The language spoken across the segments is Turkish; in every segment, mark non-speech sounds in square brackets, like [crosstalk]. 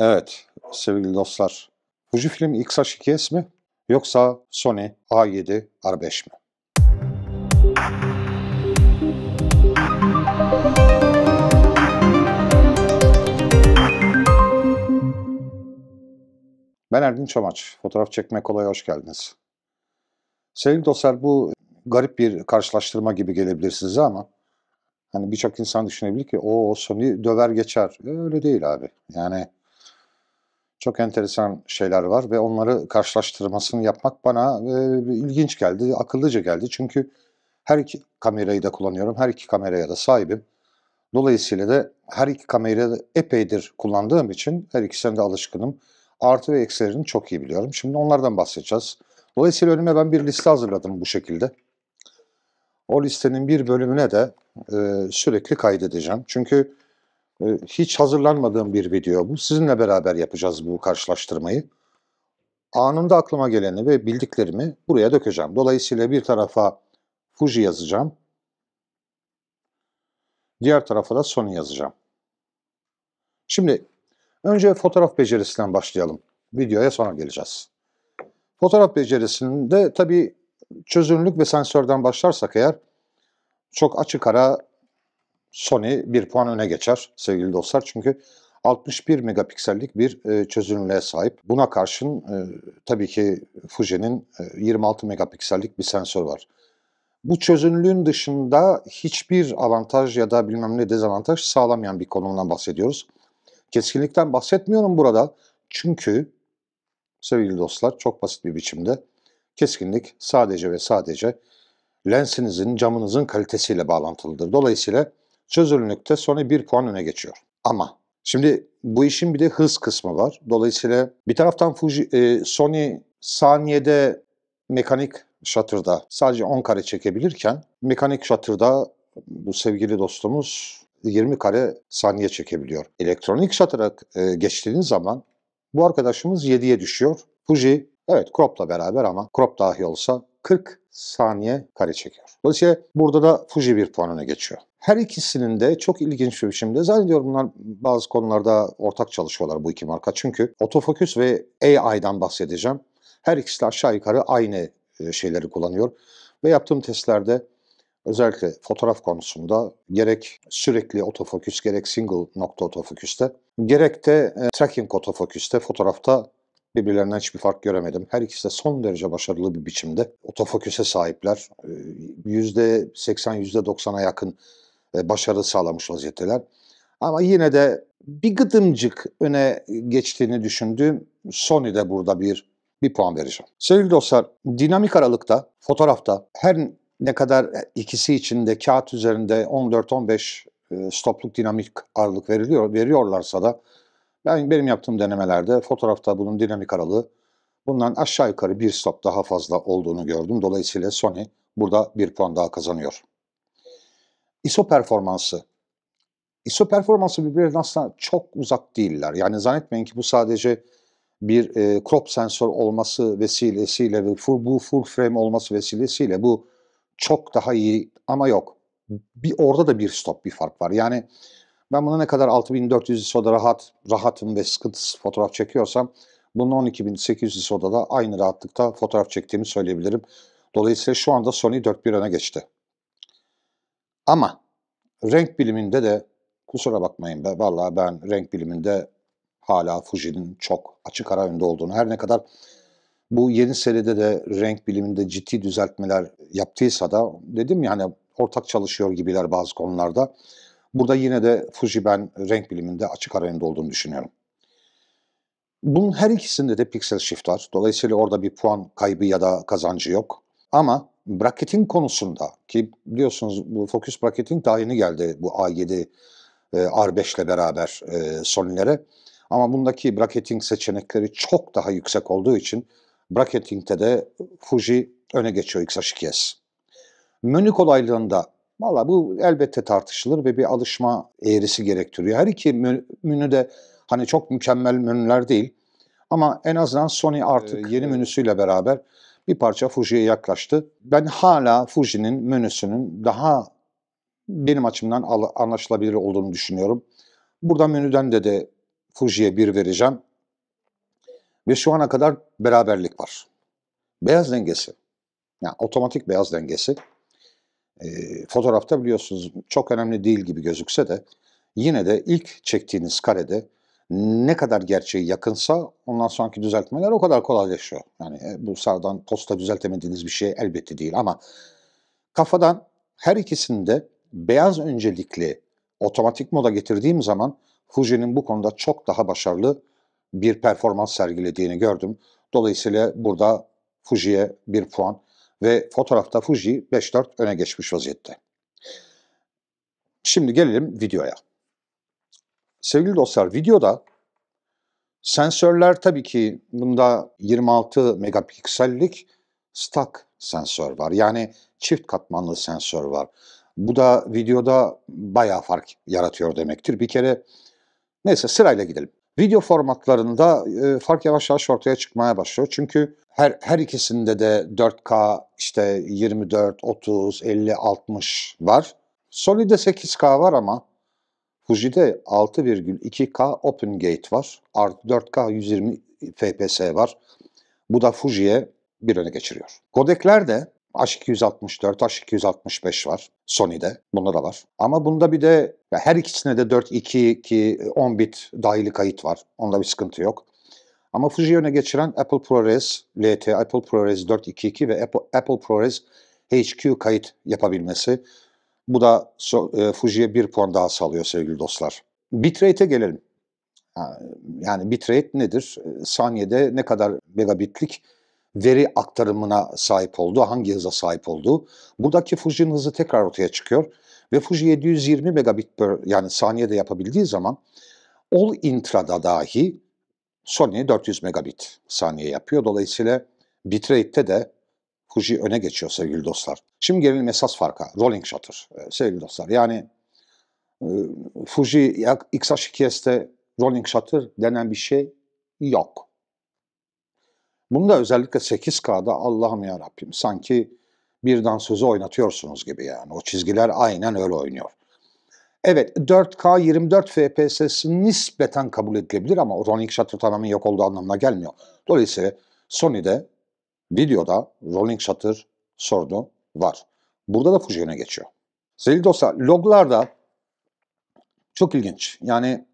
Evet sevgili dostlar. Fujifilm X-H2S mi yoksa Sony A7 R5 mi? Ben Erdin Çamaç. Fotoğraf çekmek kolay hoş geldiniz. Sevgili dostlar bu garip bir karşılaştırma gibi gelebilir size ama hani birçok insan düşünebilir ki o Sony döver geçer. Öyle değil abi. Yani çok enteresan şeyler var ve onları karşılaştırmasını yapmak bana e, ilginç geldi, akıllıca geldi. Çünkü her iki kamerayı da kullanıyorum, her iki kameraya da sahibim. Dolayısıyla da her iki kamerayı da epeydir kullandığım için her ikisine de alışkınım. Artı ve eksilerini çok iyi biliyorum. Şimdi onlardan bahsedeceğiz. Dolayısıyla önüme ben bir liste hazırladım bu şekilde. O listenin bir bölümüne de e, sürekli kaydedeceğim. Çünkü hiç hazırlanmadığım bir video bu. Sizinle beraber yapacağız bu karşılaştırmayı. Anında aklıma geleni ve bildiklerimi buraya dökeceğim. Dolayısıyla bir tarafa Fuji yazacağım. Diğer tarafa da Sony yazacağım. Şimdi önce fotoğraf becerisinden başlayalım. Videoya sonra geleceğiz. Fotoğraf becerisinde tabii çözünürlük ve sensörden başlarsak eğer çok açık ara Sony bir puan öne geçer sevgili dostlar. Çünkü 61 megapiksellik bir e, çözünürlüğe sahip. Buna karşın e, tabii ki Fuji'nin e, 26 megapiksellik bir sensör var. Bu çözünürlüğün dışında hiçbir avantaj ya da bilmem ne dezavantaj sağlamayan bir konumdan bahsediyoruz. Keskinlikten bahsetmiyorum burada. Çünkü sevgili dostlar çok basit bir biçimde keskinlik sadece ve sadece lensinizin, camınızın kalitesiyle bağlantılıdır. Dolayısıyla çözünürlükte Sony bir puan öne geçiyor. Ama şimdi bu işin bir de hız kısmı var. Dolayısıyla bir taraftan Fuji, e, Sony saniyede mekanik shutter'da sadece 10 kare çekebilirken mekanik shutter'da bu sevgili dostumuz 20 kare saniye çekebiliyor. Elektronik shutter'a e, geçtiğiniz zaman bu arkadaşımız 7'ye düşüyor. Fuji evet crop'la beraber ama crop dahi olsa 40 saniye kare çekiyor. Dolayısıyla burada da Fuji bir puan öne geçiyor. Her ikisinin de çok ilginç bir biçimde zannediyorum bunlar bazı konularda ortak çalışıyorlar bu iki marka. Çünkü otofokus ve AI'dan bahsedeceğim. Her ikisi de aşağı yukarı aynı e, şeyleri kullanıyor. Ve yaptığım testlerde özellikle fotoğraf konusunda gerek sürekli otofokus gerek single nokta otofokuste gerek de e, tracking otofokuste fotoğrafta birbirlerinden hiçbir fark göremedim. Her ikisi de son derece başarılı bir biçimde otofoküse sahipler. E, %80, %90'a yakın başarı sağlamış vaziyetteler. Ama yine de bir gıdımcık öne geçtiğini düşündüğüm Sony'de burada bir bir puan vereceğim. Sevgili dostlar, dinamik aralıkta, fotoğrafta her ne kadar ikisi için de kağıt üzerinde 14-15 e, stopluk dinamik aralık veriliyor veriyorlarsa da ben benim yaptığım denemelerde fotoğrafta bunun dinamik aralığı bundan aşağı yukarı bir stop daha fazla olduğunu gördüm. Dolayısıyla Sony burada bir puan daha kazanıyor. ISO performansı. ISO performansı birbirine aslında çok uzak değiller. Yani zannetmeyin ki bu sadece bir e, crop sensör olması vesilesiyle ve full, bu full frame olması vesilesiyle bu çok daha iyi ama yok. Bir orada da bir stop bir fark var. Yani ben buna ne kadar 6400 ISO'da rahat, rahatım ve sıkıntısız fotoğraf çekiyorsam bunun 12800 ISO'da da aynı rahatlıkta fotoğraf çektiğimi söyleyebilirim. Dolayısıyla şu anda Sony 4.1 öne geçti. Ama renk biliminde de kusura bakmayın be vallahi ben renk biliminde hala Fuji'nin çok açık ara önde olduğunu her ne kadar bu yeni seride de renk biliminde ciddi düzeltmeler yaptıysa da dedim yani ortak çalışıyor gibiler bazı konularda. Burada yine de Fuji ben renk biliminde açık ara önde olduğunu düşünüyorum. Bunun her ikisinde de pixel shift var. Dolayısıyla orada bir puan kaybı ya da kazancı yok. Ama bracketing konusunda ki biliyorsunuz bu focus bracketing daha yeni geldi bu A7 e, R5 ile beraber e, Sony'lere. Ama bundaki bracketing seçenekleri çok daha yüksek olduğu için bracketing'te de Fuji öne geçiyor X-H2S. Menü kolaylığında valla bu elbette tartışılır ve bir alışma eğrisi gerektiriyor. Her iki menü de hani çok mükemmel menüler değil. Ama en azından Sony artık yeni menüsüyle beraber bir parça Fuji'ye yaklaştı. Ben hala Fuji'nin menüsünün daha benim açımdan anlaşılabilir olduğunu düşünüyorum. Burada menüden de de Fuji'ye 1 vereceğim. Ve şu ana kadar beraberlik var. Beyaz dengesi. Yani otomatik beyaz dengesi. E, fotoğrafta biliyorsunuz çok önemli değil gibi gözükse de yine de ilk çektiğiniz karede ne kadar gerçeğe yakınsa ondan sonraki düzeltmeler o kadar kolaylaşıyor. Yani e, bu sağdan posta düzeltemediğiniz bir şey elbette değil ama kafadan her ikisinde beyaz öncelikli otomatik moda getirdiğim zaman Fuji'nin bu konuda çok daha başarılı bir performans sergilediğini gördüm. Dolayısıyla burada Fuji'ye bir puan ve fotoğrafta Fuji 5-4 öne geçmiş vaziyette. Şimdi gelelim videoya. Sevgili dostlar videoda sensörler tabii ki bunda 26 megapiksellik stock sensör var. Yani çift katmanlı sensör var. Bu da videoda bayağı fark yaratıyor demektir. Bir kere neyse sırayla gidelim. Video formatlarında e, fark yavaş yavaş ortaya çıkmaya başlıyor. Çünkü her her ikisinde de 4K işte 24, 30, 50, 60 var. Sony'de 8K var ama Fuji'de 6,2K Open Gate var. Artı 4K 120 fps var. Bu da Fuji'ye bir öne geçiriyor. Kodekler de H264, H265 var Sony'de. Bunda da var. Ama bunda bir de her ikisine de 4.2 ki 10 bit dahili kayıt var. Onda bir sıkıntı yok. Ama Fuji'yi öne geçiren Apple ProRes LT, Apple ProRes 4.2.2 ve Apple, Apple ProRes HQ kayıt yapabilmesi. Bu da e, Fuji'ye bir puan daha sağlıyor sevgili dostlar. Bitrate'e gelelim. Yani bitrate nedir? E, saniyede ne kadar megabitlik veri aktarımına sahip olduğu, hangi hıza sahip olduğu. Buradaki Fuji'nin hızı tekrar ortaya çıkıyor. Ve Fuji 720 megabit per, yani saniyede yapabildiği zaman All Intra'da dahi Sony 400 megabit saniye yapıyor. Dolayısıyla bitrate'te de Fuji öne geçiyor sevgili dostlar. Şimdi gelelim esas farka. Rolling shutter e, sevgili dostlar. Yani e, Fuji XH2S'te rolling shutter denen bir şey yok. Bunda özellikle 8K'da Allah'ım ya Rabbim sanki bir dansözü oynatıyorsunuz gibi yani. O çizgiler aynen öyle oynuyor. Evet 4K 24 FPS nispeten kabul edilebilir ama rolling shutter tamamen yok olduğu anlamına gelmiyor. Dolayısıyla Sony'de videoda rolling shutter sorunu var. Burada da Fuji öne geçiyor. Sevgili dostlar loglarda çok ilginç. Yani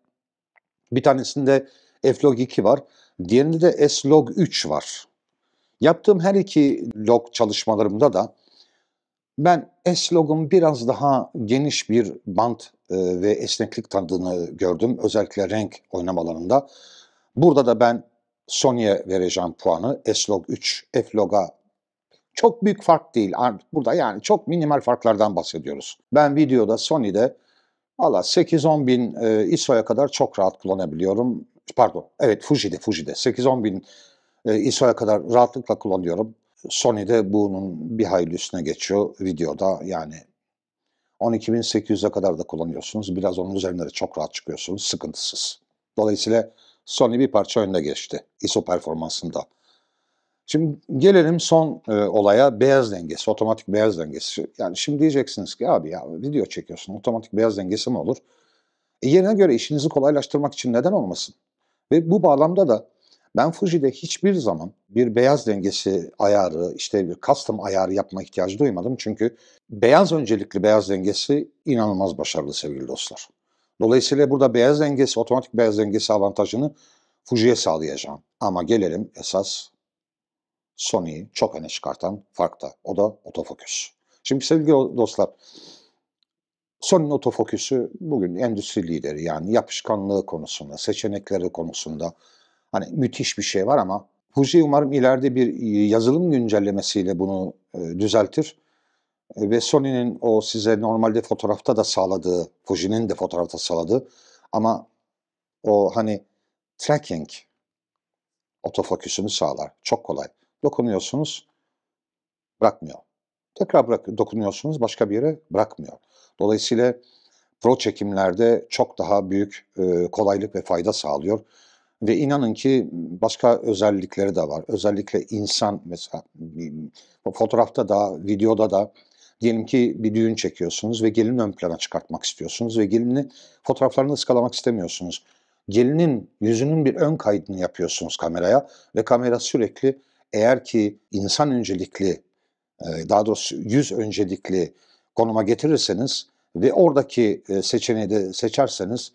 bir tanesinde F-Log 2 var. Diğerinde de S-Log 3 var. Yaptığım her iki log çalışmalarımda da ben S-Log'un biraz daha geniş bir bant e, ve esneklik tanıdığını gördüm. Özellikle renk oynamalarında. Burada da ben Sony'e vereceğim puanı. S-Log 3, F-Log'a çok büyük fark değil. Burada yani çok minimal farklardan bahsediyoruz. Ben videoda Sony'de valla 8-10 bin e, ISO'ya kadar çok rahat kullanabiliyorum. Pardon, evet Fuji'de, Fuji'de 8-10 bin e, ISO'ya kadar rahatlıkla kullanıyorum. Sony'de bunun bir hayli üstüne geçiyor videoda yani 12.800'e kadar da kullanıyorsunuz. Biraz onun üzerinde de çok rahat çıkıyorsunuz sıkıntısız. Dolayısıyla Sony bir parça önde geçti ISO performansında. Şimdi gelelim son e, olaya beyaz dengesi, otomatik beyaz dengesi. Yani şimdi diyeceksiniz ki abi ya video çekiyorsun otomatik beyaz dengesi mi olur? E, yerine göre işinizi kolaylaştırmak için neden olmasın? Ve bu bağlamda da ben Fuji'de hiçbir zaman bir beyaz dengesi ayarı, işte bir custom ayarı yapma ihtiyacı duymadım. Çünkü beyaz öncelikli beyaz dengesi inanılmaz başarılı sevgili dostlar. Dolayısıyla burada beyaz dengesi, otomatik beyaz dengesi avantajını Fuji'ye sağlayacağım. Ama gelelim esas Sony'yi çok öne çıkartan farkta. O da otofokus. Şimdi sevgili dostlar, Sony'nin otofokusu bugün endüstri lideri yani yapışkanlığı konusunda, seçenekleri konusunda hani müthiş bir şey var ama Fuji umarım ileride bir yazılım güncellemesiyle bunu e, düzeltir. E, ve Sony'nin o size normalde fotoğrafta da sağladığı, Fuji'nin de fotoğrafta sağladığı ama o hani tracking otofokusunu sağlar. Çok kolay. Dokunuyorsunuz, bırakmıyor. Tekrar bırak, dokunuyorsunuz, başka bir yere bırakmıyor. Dolayısıyla pro çekimlerde çok daha büyük e, kolaylık ve fayda sağlıyor. Ve inanın ki başka özellikleri de var. Özellikle insan mesela fotoğrafta da, videoda da diyelim ki bir düğün çekiyorsunuz ve gelin ön plana çıkartmak istiyorsunuz ve gelini fotoğraflarını ıskalamak istemiyorsunuz. gelinin yüzünün bir ön kaydını yapıyorsunuz kameraya ve kamera sürekli eğer ki insan öncelikli e, daha doğrusu yüz öncelikli konuma getirirseniz ve oradaki e, seçeneği de seçerseniz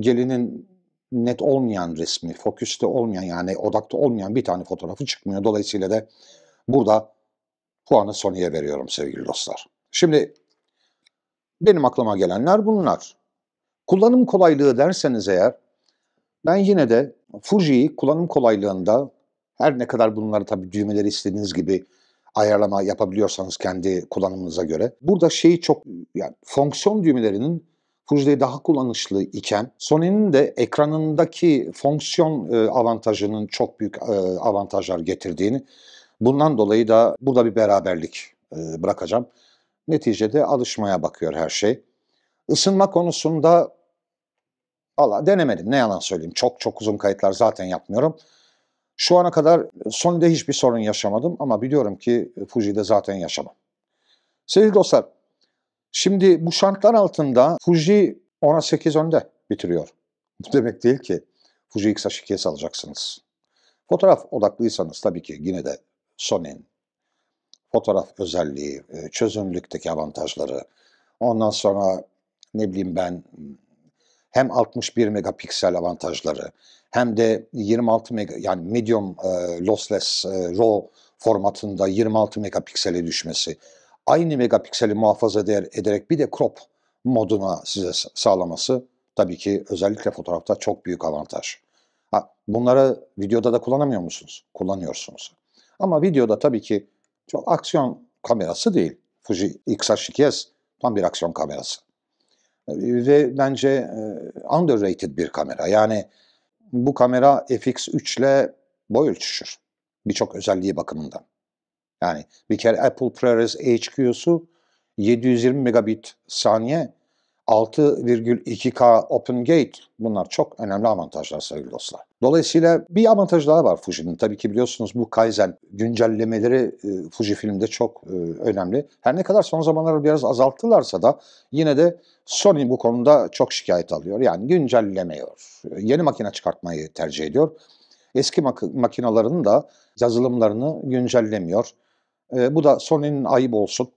gelinin net olmayan resmi, foküste olmayan yani odakta olmayan bir tane fotoğrafı çıkmıyor. Dolayısıyla da burada puanı Sony'ye veriyorum sevgili dostlar. Şimdi benim aklıma gelenler bunlar. Kullanım kolaylığı derseniz eğer ben yine de Fuji'yi kullanım kolaylığında her ne kadar bunları tabii düğmeleri istediğiniz gibi ayarlama yapabiliyorsanız kendi kullanımınıza göre. Burada şeyi çok yani fonksiyon düğmelerinin Fuji'de daha kullanışlı iken Sony'nin de ekranındaki fonksiyon e, avantajının çok büyük e, avantajlar getirdiğini bundan dolayı da burada bir beraberlik e, bırakacağım. Neticede alışmaya bakıyor her şey. Isınma konusunda Allah denemedim ne yalan söyleyeyim. Çok çok uzun kayıtlar zaten yapmıyorum. Şu ana kadar Sony'de hiçbir sorun yaşamadım ama biliyorum ki Fuji'de zaten yaşamam. Sevgili dostlar, şimdi bu şartlar altında Fuji 10'a 8 önde bitiriyor. Bu [laughs] demek değil ki Fuji X-H2'ye alacaksınız. Fotoğraf odaklıysanız tabii ki yine de Sony'nin fotoğraf özelliği, e, çözünürlükteki avantajları, ondan sonra ne bileyim ben hem 61 megapiksel avantajları hem de 26 mega yani medium e, lossless e, RAW formatında 26 megapiksele düşmesi, aynı megapikseli muhafaza eder, ederek bir de crop moduna size sağlaması tabii ki özellikle fotoğrafta çok büyük avantaj. Ha, bunları videoda da kullanamıyor musunuz? Kullanıyorsunuz. Ama videoda tabii ki çok aksiyon kamerası değil. Fuji X-H2S tam bir aksiyon kamerası. Ve bence e, underrated bir kamera. Yani bu kamera FX3 ile boy ölçüşür. Birçok özelliği bakımından. Yani bir kere Apple ProRes HQ'su 720 megabit saniye 6,2K Open Gate bunlar çok önemli avantajlar sevgili dostlar. Dolayısıyla bir avantaj daha var Fuji'nin. Tabii ki biliyorsunuz bu Kaizen güncellemeleri e, Fuji filmde çok e, önemli. Her ne kadar son zamanlarda biraz azalttılarsa da yine de Sony bu konuda çok şikayet alıyor. Yani güncellemiyor. Yeni makine çıkartmayı tercih ediyor. Eski mak- makinaların da yazılımlarını güncellemiyor. E, bu da Sony'nin ayıp olsun.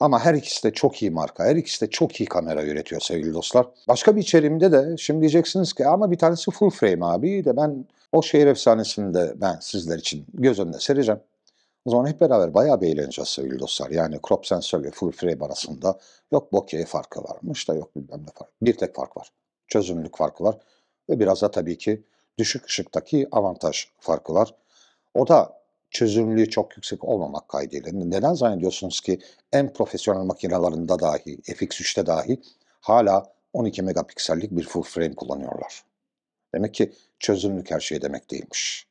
Ama her ikisi de çok iyi marka. Her ikisi de çok iyi kamera üretiyor sevgili dostlar. Başka bir içeriğimde de şimdi diyeceksiniz ki ama bir tanesi full frame abi de ben o şehir efsanesini de ben sizler için göz önüne sereceğim. O zaman hep beraber bayağı bir eğleneceğiz sevgili dostlar. Yani crop sensör ve full frame arasında yok bokeh farkı varmış da yok bilmem ne fark. Bir tek fark var. Çözünürlük farkı var. Ve biraz da tabii ki düşük ışıktaki avantaj farkı var. O da çözünürlüğü çok yüksek olmamak kaydıyla. Neden zannediyorsunuz ki en profesyonel makinelerinde dahi, FX3'te dahi hala 12 megapiksellik bir full frame kullanıyorlar. Demek ki çözünürlük her şey demek değilmiş.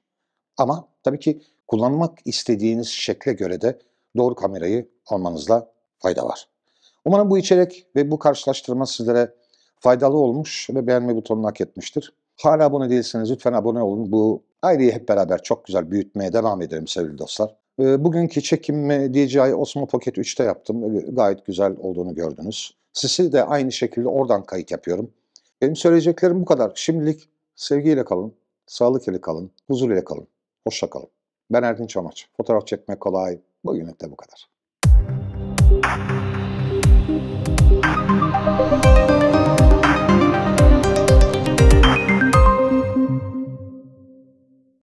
Ama tabii ki kullanmak istediğiniz şekle göre de doğru kamerayı almanızda fayda var. Umarım bu içerik ve bu karşılaştırma sizlere faydalı olmuş ve beğenme butonunu hak etmiştir. Hala abone değilseniz lütfen abone olun. Bu aileyi hep beraber çok güzel büyütmeye devam edelim sevgili dostlar. Ee, bugünkü çekimimi DJI Osmo Pocket 3'te yaptım. Gayet güzel olduğunu gördünüz. Sizi de aynı şekilde oradan kayıt yapıyorum. Benim söyleyeceklerim bu kadar. Şimdilik sevgiyle kalın, sağlık ile kalın, huzur ile kalın. Hoşça kalın. Ben Erdinç Çamaç. Fotoğraf çekmek kolay. Bugünlük de bu kadar.